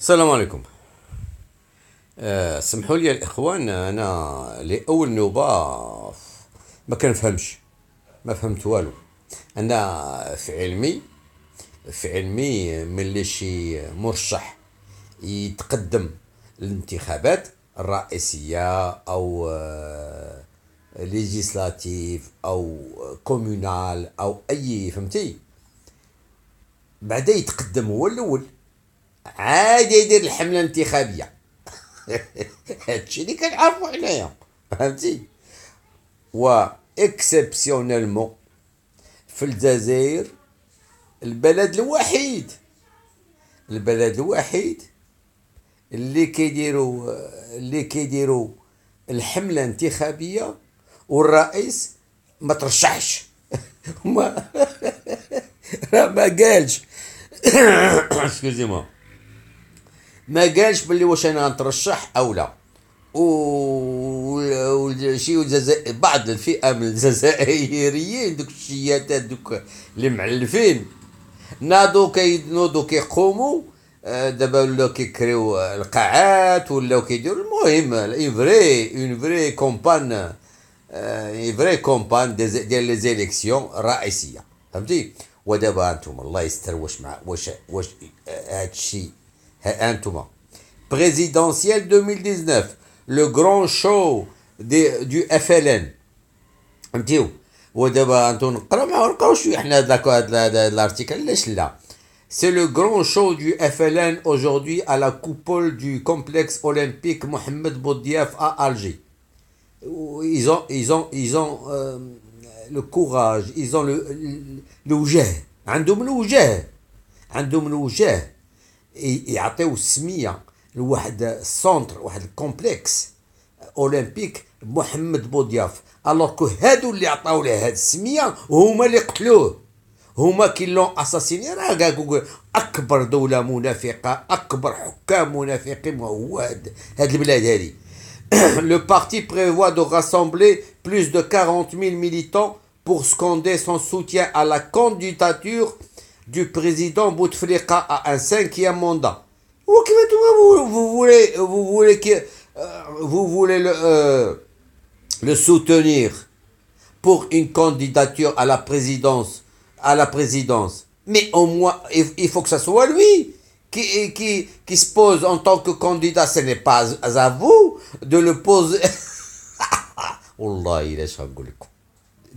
السلام عليكم. أه سمحوا لي الاخوان أنا لأول نوبة ما كنفهمش ما فهمت والو. أنا في علمي في علمي ملي شي مرشح يتقدم للانتخابات الرئيسية أو آه، législatives أو communales أو أي فهمتي؟ بعدا يتقدم هو الأول. عاد يدير الحملة الانتخابية. هادشي اللي كنعرفو حنايا فهمتي؟ و اكسبسيونيلمون في الجزائر البلد الوحيد البلد الوحيد اللي كيديروا اللي كيديروا الحملة الانتخابية والرئيس ما ترشحش. ما ما قالش. excusez ما قالش باللي واش أنا نترشح أو لا. و شي بعض الفئة من الجزائريين دوك الشياتات دوك اللي معلفين. ناضوا كينوضوا كيقوموا آه، دابا ولاو كيكريو القاعات ولاو كيديروا المهم une vraie une vraie campagne اون فري كومبان ديال لي زيليكسيون الرئيسيه فهمتي؟ ودابا أنتم الله يستر واش مع واش واش هادشي Présidentielle 2019, le grand show des, du FLN. C'est le grand show du FLN aujourd'hui à la coupole du complexe olympique Mohamed Boudiaf à Alger. Ils ont, ils ont, ils ont le courage, ils ont le, le, le, le يعطيو السميه لواحد ال centre واحد ال complexe olympique محمد بوضياف alors que هادو اللي عطاو له هاد السميه هما اللي قتلوه هما qui l'ont assassiné راه اكبر دوله منافقه اكبر حكام منافقين هو هاد, هاد البلاد هادي le parti prévoit de rassembler plus de 40 000 militants pour scander son soutien à la candidature du président Bouteflika à un cinquième mandat. Vous, vous voulez, vous voulez, euh, vous voulez le, euh, le soutenir pour une candidature à la présidence, à la présidence. Mais au moins, il, faut que ce soit lui qui, qui, qui se pose en tant que candidat. Ce n'est pas à vous de le poser.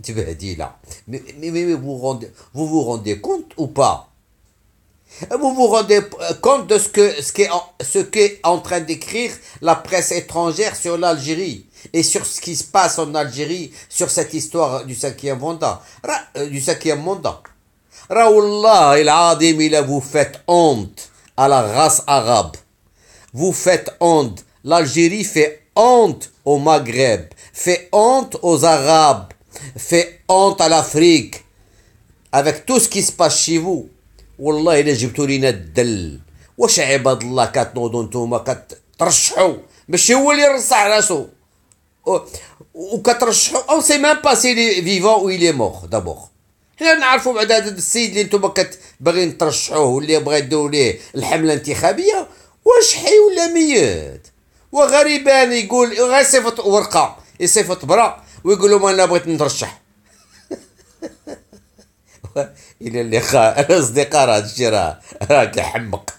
Wallah, il est mais, mais, mais vous, rendez, vous vous rendez compte ou pas? Vous vous rendez compte de ce ce qu'est en train d'écrire la presse étrangère sur l'Algérie et sur ce qui se passe en Algérie sur cette histoire du cinquième mandat? Euh, du cinquième mandat. Raoullah il a vous faites honte à la race arabe. Vous faites honte. l'Algérie fait honte au Maghreb fait honte aux Arabes fait honte à l'Afrique. Avec tout ce qui se passe chez vous. والله الا جبتوا لينا الدل واش عباد الله كتنوضوا نتوما كترشحوا ماشي هو اللي يرصح راسو وكترشحوا on sait même pas s'il est vivant ou il est mort d'abord حنا نعرفوا بعد هذا السيد اللي نتوما باغيين ترشحوه واللي بغا يديروا ليه الحمله الانتخابيه واش حي ولا ميت وغريبان يقول غير صيفط ورقه يصيفط برا ويقول لهم أنا بغيت نترشح. إلى اللقاء الأصدقاء راه هادشي راه راه كيحمق.